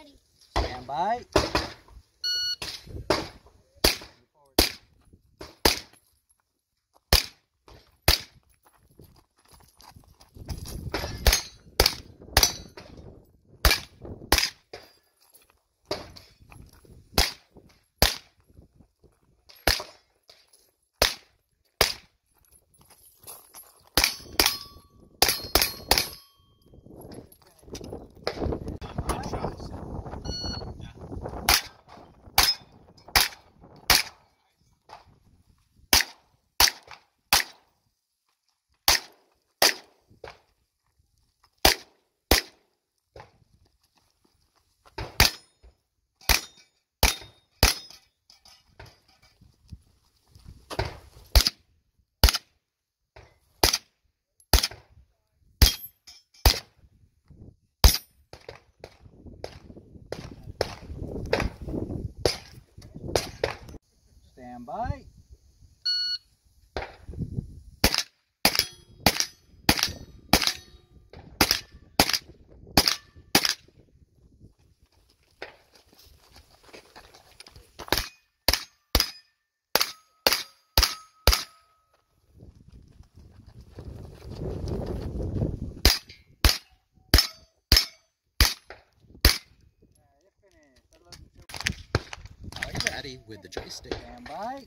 Ready. Stand by. Stand by. With the joystick. Stand by.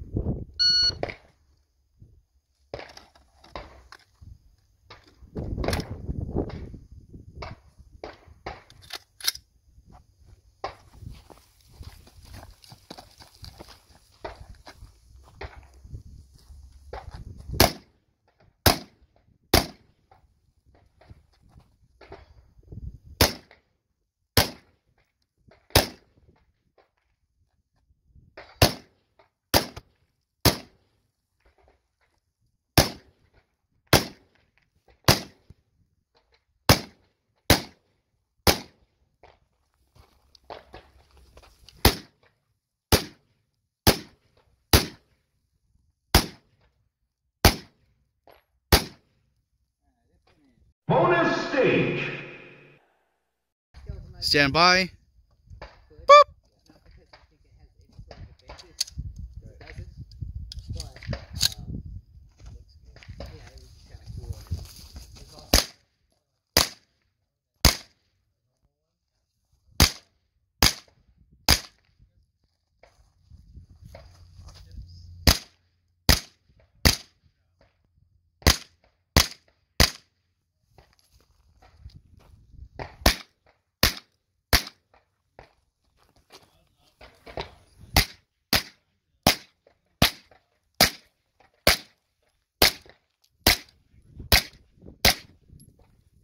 Bonus stage. Stand by.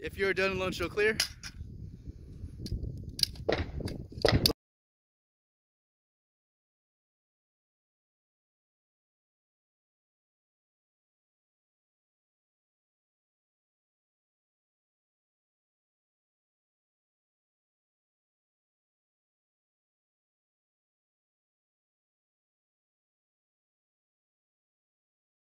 If you're done, Lone Show clear.